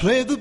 play the